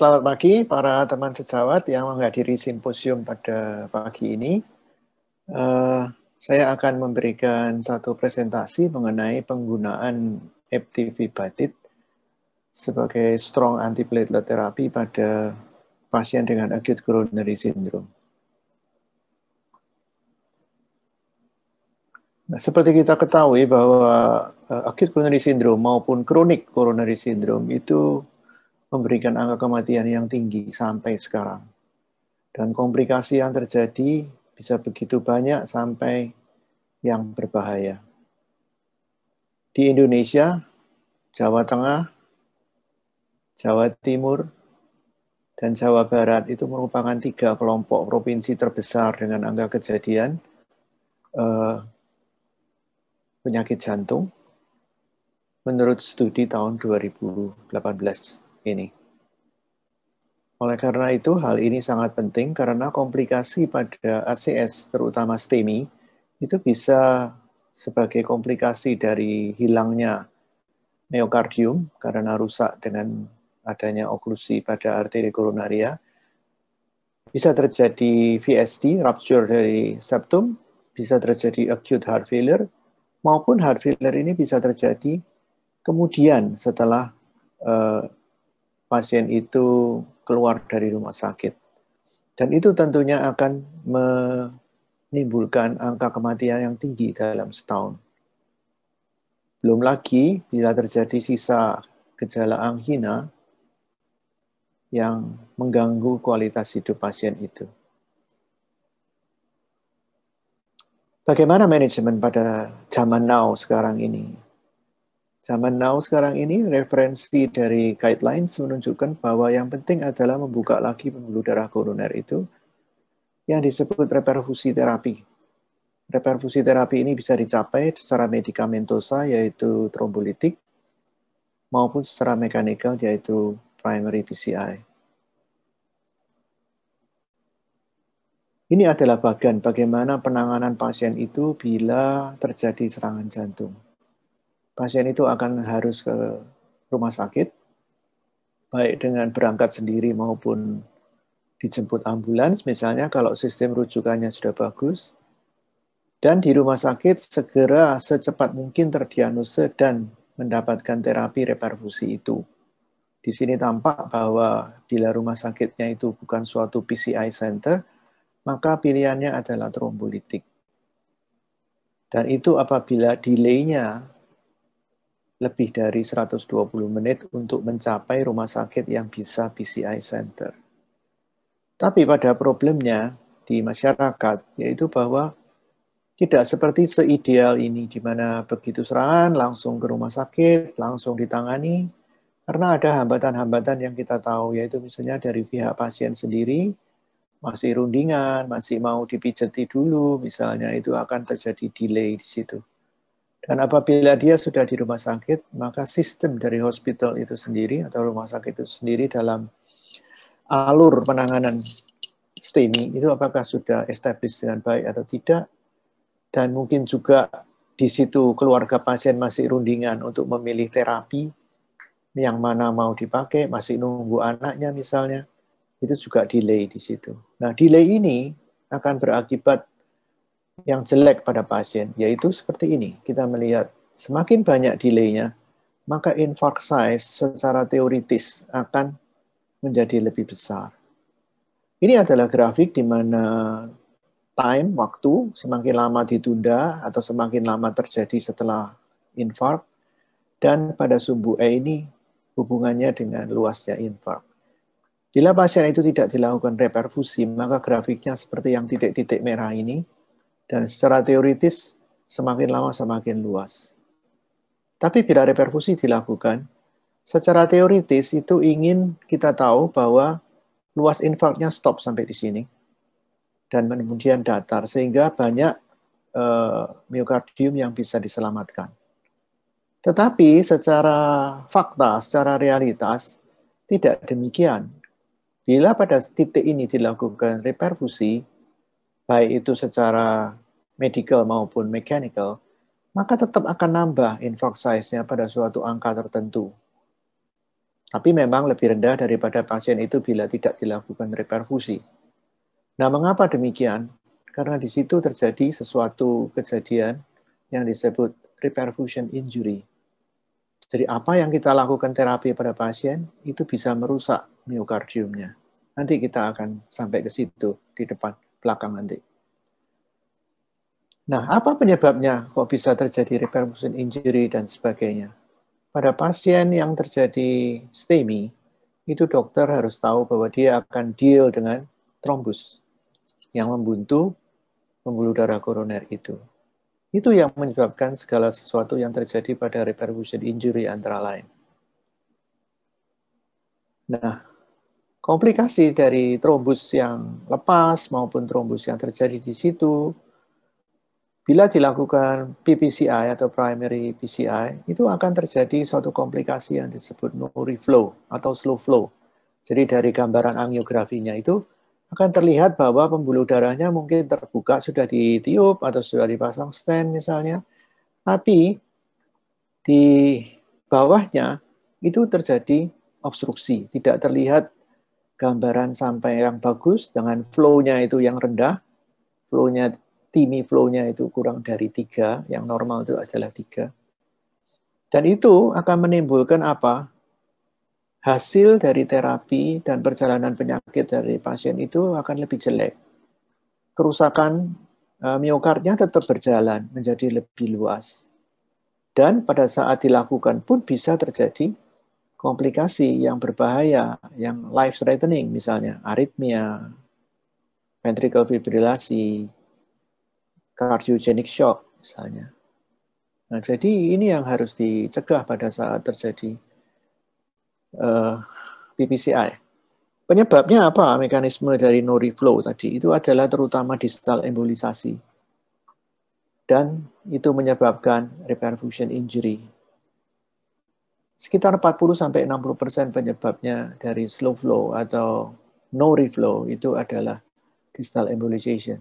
selamat pagi para teman sejawat yang menghadiri simposium pada pagi ini. Uh, saya akan memberikan satu presentasi mengenai penggunaan FTV Batit sebagai strong antiplatelet therapy pada pasien dengan acute coronary syndrome. Nah, seperti kita ketahui bahwa uh, acute coronary syndrome maupun chronic coronary syndrome itu memberikan angka kematian yang tinggi sampai sekarang. Dan komplikasi yang terjadi bisa begitu banyak sampai yang berbahaya. Di Indonesia, Jawa Tengah, Jawa Timur, dan Jawa Barat itu merupakan tiga kelompok provinsi terbesar dengan angka kejadian uh, penyakit jantung menurut studi tahun 2018 ini. Oleh karena itu, hal ini sangat penting karena komplikasi pada ACS, terutama STEMI, itu bisa sebagai komplikasi dari hilangnya miokardium karena rusak dengan adanya oklusi pada arteri koronaria. Bisa terjadi VSD, rupture dari septum, bisa terjadi acute heart failure, maupun heart failure ini bisa terjadi kemudian setelah uh, pasien itu keluar dari rumah sakit. Dan itu tentunya akan menimbulkan angka kematian yang tinggi dalam setahun. Belum lagi bila terjadi sisa gejala anghina yang mengganggu kualitas hidup pasien itu. Bagaimana manajemen pada zaman now sekarang ini? Zaman now sekarang ini referensi dari guidelines menunjukkan bahwa yang penting adalah membuka lagi pembuluh darah koroner itu yang disebut reperfusi terapi. Reperfusi terapi ini bisa dicapai secara medikamentosa yaitu trombolitik maupun secara mekanikal yaitu primary PCI. Ini adalah bagian bagaimana penanganan pasien itu bila terjadi serangan jantung pasien itu akan harus ke rumah sakit, baik dengan berangkat sendiri maupun dijemput ambulans, misalnya kalau sistem rujukannya sudah bagus, dan di rumah sakit segera secepat mungkin terdiagnosa dan mendapatkan terapi reperfusi itu. Di sini tampak bahwa bila rumah sakitnya itu bukan suatu PCI center, maka pilihannya adalah trombolitik. Dan itu apabila delay-nya lebih dari 120 menit untuk mencapai rumah sakit yang bisa PCI center. Tapi pada problemnya di masyarakat yaitu bahwa tidak seperti seideal ini di mana begitu serangan langsung ke rumah sakit, langsung ditangani karena ada hambatan-hambatan yang kita tahu yaitu misalnya dari pihak pasien sendiri masih rundingan, masih mau dipijeti dulu misalnya itu akan terjadi delay di situ. Dan apabila dia sudah di rumah sakit, maka sistem dari hospital itu sendiri atau rumah sakit itu sendiri dalam alur penanganan STEMI itu apakah sudah established dengan baik atau tidak. Dan mungkin juga di situ keluarga pasien masih rundingan untuk memilih terapi yang mana mau dipakai, masih nunggu anaknya misalnya, itu juga delay di situ. Nah, delay ini akan berakibat yang jelek pada pasien, yaitu seperti ini. Kita melihat semakin banyak delay-nya, maka infarct size secara teoritis akan menjadi lebih besar. Ini adalah grafik di mana time, waktu, semakin lama ditunda atau semakin lama terjadi setelah infark, dan pada sumbu E ini hubungannya dengan luasnya infark. Bila pasien itu tidak dilakukan reperfusi, maka grafiknya seperti yang titik-titik merah ini, dan secara teoritis semakin lama semakin luas. Tapi bila reperfusi dilakukan, secara teoritis itu ingin kita tahu bahwa luas infarknya stop sampai di sini dan kemudian datar sehingga banyak uh, miokardium yang bisa diselamatkan. Tetapi secara fakta, secara realitas tidak demikian. Bila pada titik ini dilakukan reperfusi, baik itu secara medical maupun mechanical, maka tetap akan nambah infarct size-nya pada suatu angka tertentu. Tapi memang lebih rendah daripada pasien itu bila tidak dilakukan reperfusi. Nah, mengapa demikian? Karena di situ terjadi sesuatu kejadian yang disebut reperfusion injury. Jadi apa yang kita lakukan terapi pada pasien itu bisa merusak miokardiumnya. Nanti kita akan sampai ke situ di depan belakang nanti. Nah, apa penyebabnya kok bisa terjadi reperfusion injury dan sebagainya? Pada pasien yang terjadi STEMI, itu dokter harus tahu bahwa dia akan deal dengan trombus yang membuntu pembuluh darah koroner itu. Itu yang menyebabkan segala sesuatu yang terjadi pada reperfusion injury antara lain. Nah, komplikasi dari trombus yang lepas maupun trombus yang terjadi di situ Bila dilakukan PPCI atau primary PCI, itu akan terjadi suatu komplikasi yang disebut no reflow atau slow flow. Jadi dari gambaran angiografinya itu akan terlihat bahwa pembuluh darahnya mungkin terbuka sudah ditiup atau sudah dipasang stent misalnya, tapi di bawahnya itu terjadi obstruksi, tidak terlihat gambaran sampai yang bagus dengan flow-nya itu yang rendah, flow-nya TIMI flow-nya itu kurang dari tiga, yang normal itu adalah tiga. Dan itu akan menimbulkan apa? Hasil dari terapi dan perjalanan penyakit dari pasien itu akan lebih jelek. Kerusakan eh, miokardnya tetap berjalan menjadi lebih luas. Dan pada saat dilakukan pun bisa terjadi komplikasi yang berbahaya, yang life threatening misalnya aritmia, ventricle fibrilasi, cardiogenic shock misalnya. Nah, jadi ini yang harus dicegah pada saat terjadi uh, eh, PPCI. Penyebabnya apa? Mekanisme dari no reflow tadi itu adalah terutama distal embolisasi. Dan itu menyebabkan reperfusion injury. Sekitar 40 sampai 60% persen penyebabnya dari slow flow atau no reflow itu adalah distal embolization.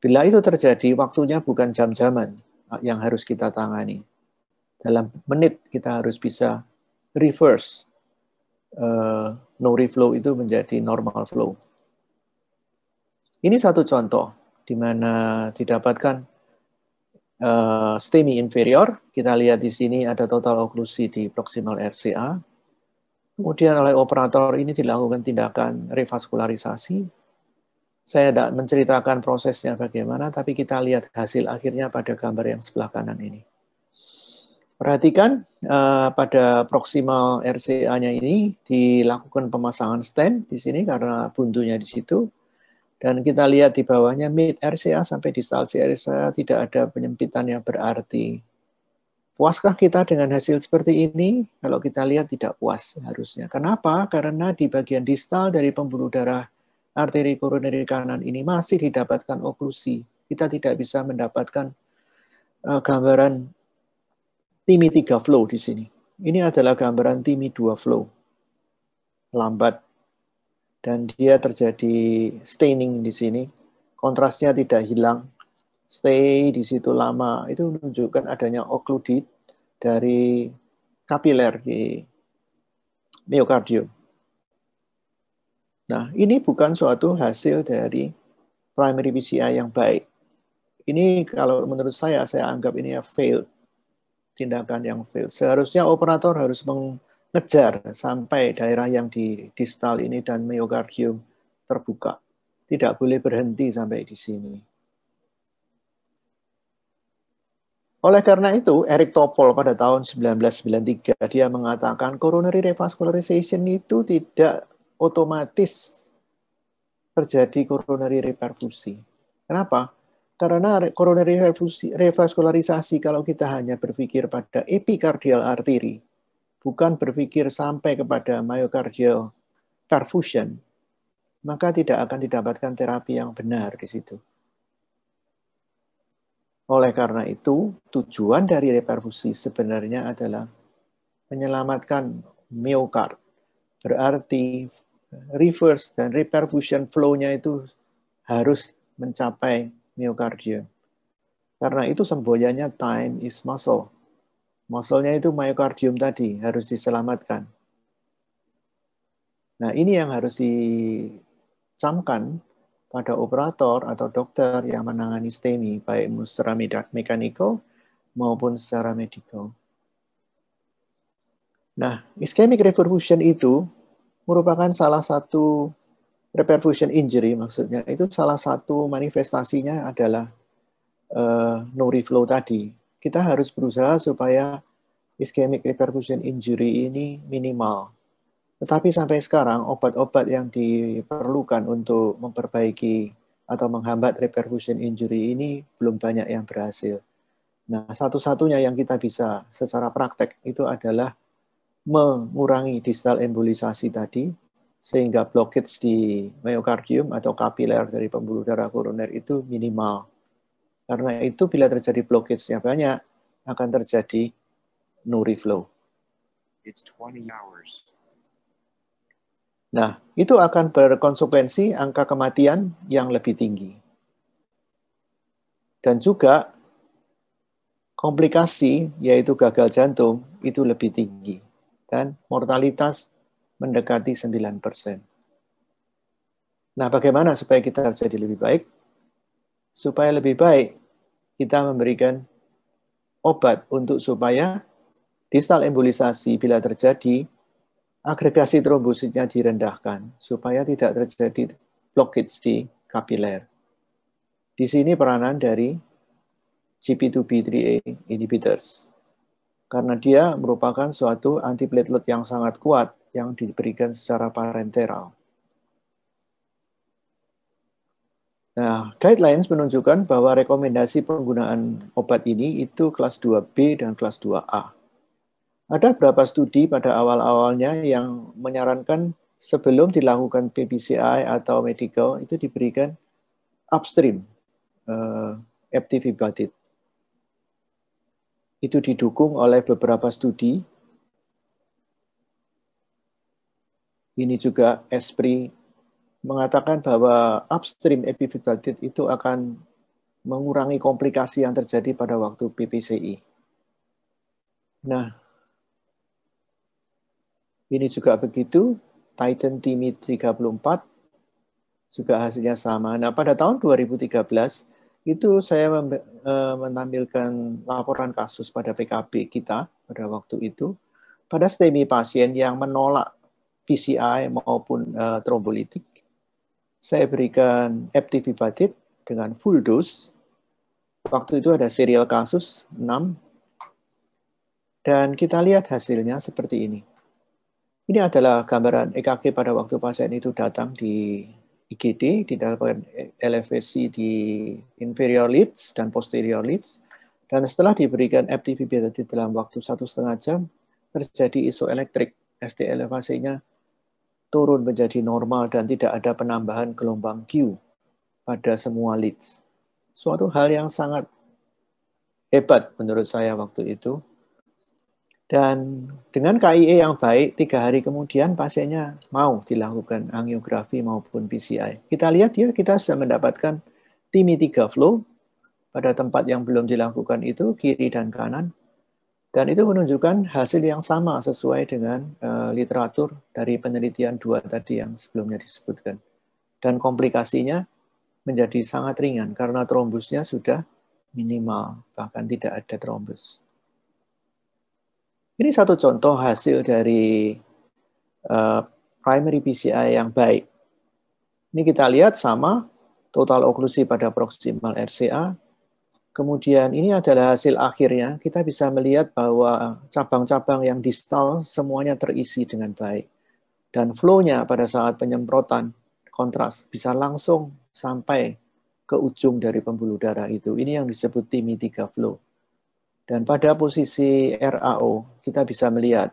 Bila itu terjadi, waktunya bukan jam-jaman yang harus kita tangani. Dalam menit kita harus bisa reverse uh, no reflow itu menjadi normal flow. Ini satu contoh di mana didapatkan uh, STEMI inferior. Kita lihat di sini ada total oklusi di proximal RCA. Kemudian oleh operator ini dilakukan tindakan revaskularisasi saya tidak menceritakan prosesnya bagaimana, tapi kita lihat hasil akhirnya pada gambar yang sebelah kanan ini. Perhatikan uh, pada proximal RCA-nya ini dilakukan pemasangan stent di sini karena buntunya di situ. Dan kita lihat di bawahnya mid RCA sampai distal RCA tidak ada penyempitan yang berarti. Puaskah kita dengan hasil seperti ini? Kalau kita lihat tidak puas harusnya. Kenapa? Karena di bagian distal dari pembuluh darah arteri koroneri kanan ini masih didapatkan oklusi. Kita tidak bisa mendapatkan uh, gambaran TIMI 3 flow di sini. Ini adalah gambaran TIMI 2 flow. Lambat. Dan dia terjadi staining di sini. Kontrasnya tidak hilang. Stay di situ lama. Itu menunjukkan adanya okludit dari kapiler di miokardium. Nah, ini bukan suatu hasil dari primary PCI yang baik. Ini kalau menurut saya, saya anggap ini ya failed. Tindakan yang failed. Seharusnya operator harus mengejar sampai daerah yang di distal ini dan myocardium terbuka. Tidak boleh berhenti sampai di sini. Oleh karena itu, Eric Topol pada tahun 1993 dia mengatakan coronary revascularization itu tidak otomatis terjadi coronary reperfusi. Kenapa? Karena coronary revaskularisasi kalau kita hanya berpikir pada epicardial artery, bukan berpikir sampai kepada myocardial perfusion, maka tidak akan didapatkan terapi yang benar di situ. Oleh karena itu, tujuan dari reperfusi sebenarnya adalah menyelamatkan miokard. Berarti reverse dan reperfusion flow-nya itu harus mencapai miokardium. Karena itu semboyannya time is muscle. Muscle-nya itu myokardium tadi harus diselamatkan. Nah, ini yang harus dicamkan pada operator atau dokter yang menangani STEMI, baik secara mekanikal maupun secara medikal. Nah, ischemic reperfusion itu merupakan salah satu reperfusion injury maksudnya itu salah satu manifestasinya adalah uh, no reflow tadi. Kita harus berusaha supaya ischemic reperfusion injury ini minimal. Tetapi sampai sekarang obat-obat yang diperlukan untuk memperbaiki atau menghambat reperfusion injury ini belum banyak yang berhasil. Nah, satu-satunya yang kita bisa secara praktek itu adalah mengurangi distal embolisasi tadi, sehingga blockage di myocardium atau kapiler dari pembuluh darah koroner itu minimal. Karena itu bila terjadi blockage yang banyak, akan terjadi no reflow. It's 20 hours. Nah, itu akan berkonsekuensi angka kematian yang lebih tinggi. Dan juga komplikasi, yaitu gagal jantung, itu lebih tinggi. Dan mortalitas mendekati 9%. Nah, bagaimana supaya kita jadi lebih baik? Supaya lebih baik, kita memberikan obat untuk supaya distal embolisasi bila terjadi agregasi trombositnya direndahkan supaya tidak terjadi blockage di kapiler. Di sini peranan dari GP2B3A inhibitors. Karena dia merupakan suatu antiplatelet yang sangat kuat yang diberikan secara parenteral. Nah, guidelines menunjukkan bahwa rekomendasi penggunaan obat ini itu kelas 2B dan kelas 2A. Ada beberapa studi pada awal-awalnya yang menyarankan sebelum dilakukan PPCI atau medical itu diberikan upstream uh, eh, FTV batid. Itu didukung oleh beberapa studi. Ini juga ESPRI mengatakan bahwa upstream epifibratit itu akan mengurangi komplikasi yang terjadi pada waktu PPCI. Nah, ini juga begitu, Titan Timi 34 juga hasilnya sama. Nah, pada tahun 2013 itu saya eh, menampilkan laporan kasus pada PKB kita pada waktu itu pada STEMI pasien yang menolak PCI maupun uh, trombolitik. Saya berikan FTV batid dengan full dose. Waktu itu ada serial kasus 6. Dan kita lihat hasilnya seperti ini. Ini adalah gambaran EKG pada waktu pasien itu datang di IGD, didapatkan elevasi di inferior leads dan posterior leads. Dan setelah diberikan FTP beta dalam waktu satu setengah jam, terjadi isoelektrik. SD elevasinya turun menjadi normal dan tidak ada penambahan gelombang Q pada semua leads. Suatu hal yang sangat hebat menurut saya waktu itu. Dan dengan KIE yang baik, tiga hari kemudian pasiennya mau dilakukan angiografi maupun PCI. Kita lihat ya, kita sudah mendapatkan TIMI 3 flow pada tempat yang belum dilakukan itu, kiri dan kanan. Dan itu menunjukkan hasil yang sama sesuai dengan uh, literatur dari penelitian dua tadi yang sebelumnya disebutkan. Dan komplikasinya menjadi sangat ringan karena trombusnya sudah minimal, bahkan tidak ada trombus. Ini satu contoh hasil dari uh, primary PCI yang baik. Ini kita lihat sama total oklusi pada proximal RCA. Kemudian ini adalah hasil akhirnya. Kita bisa melihat bahwa cabang-cabang yang distal semuanya terisi dengan baik. Dan flow-nya pada saat penyemprotan kontras bisa langsung sampai ke ujung dari pembuluh darah itu. Ini yang disebut TIMI 3 flow. Dan pada posisi RAO, kita bisa melihat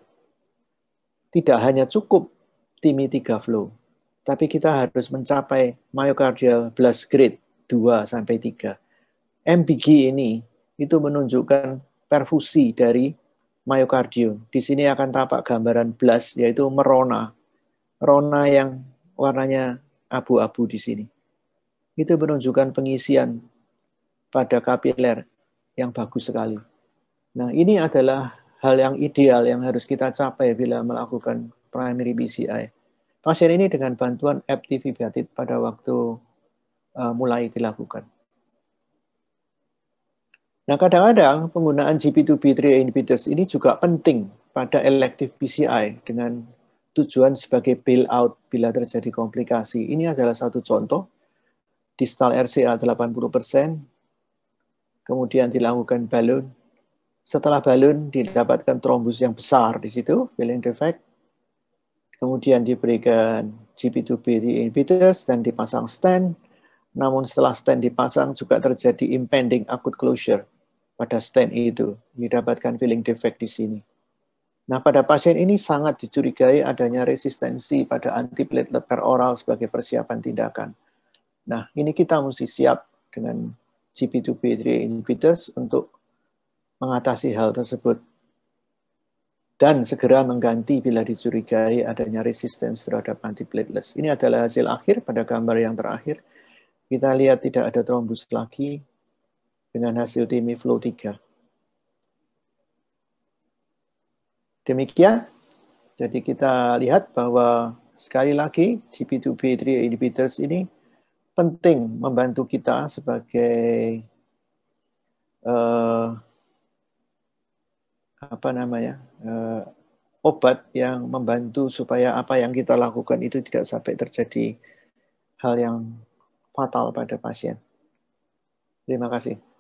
tidak hanya cukup TIMI 3 flow, tapi kita harus mencapai myocardial blast grade 2 sampai 3. MBG ini itu menunjukkan perfusi dari myocardium. Di sini akan tampak gambaran blast yaitu merona. Rona yang warnanya abu-abu di sini. Itu menunjukkan pengisian pada kapiler yang bagus sekali. Nah, ini adalah hal yang ideal yang harus kita capai bila melakukan primary BCI. pasien ini dengan bantuan aptivibatid pada waktu uh, mulai dilakukan. Nah, kadang-kadang penggunaan GP2B3 inhibitors ini juga penting pada elective PCI dengan tujuan sebagai bailout bila terjadi komplikasi. Ini adalah satu contoh. Distal RCA 80%, kemudian dilakukan balun. Setelah balun didapatkan trombus yang besar di situ, filling defect. Kemudian diberikan GP2B inhibitors dan dipasang stent. Namun setelah stent dipasang juga terjadi impending acute closure pada stent itu didapatkan filling defect di sini. Nah, pada pasien ini sangat dicurigai adanya resistensi pada antiplatelet per oral sebagai persiapan tindakan. Nah, ini kita mesti siap dengan GP2B3 inhibitors untuk mengatasi hal tersebut dan segera mengganti bila dicurigai adanya resistensi terhadap antiplatelet. Ini adalah hasil akhir pada gambar yang terakhir. Kita lihat tidak ada trombus lagi, dengan hasil TIMI Flow 3. Demikian, jadi kita lihat bahwa sekali lagi GP2B3 inhibitors ini penting membantu kita sebagai uh, apa namanya uh, obat yang membantu supaya apa yang kita lakukan itu tidak sampai terjadi hal yang fatal pada pasien. Terima kasih.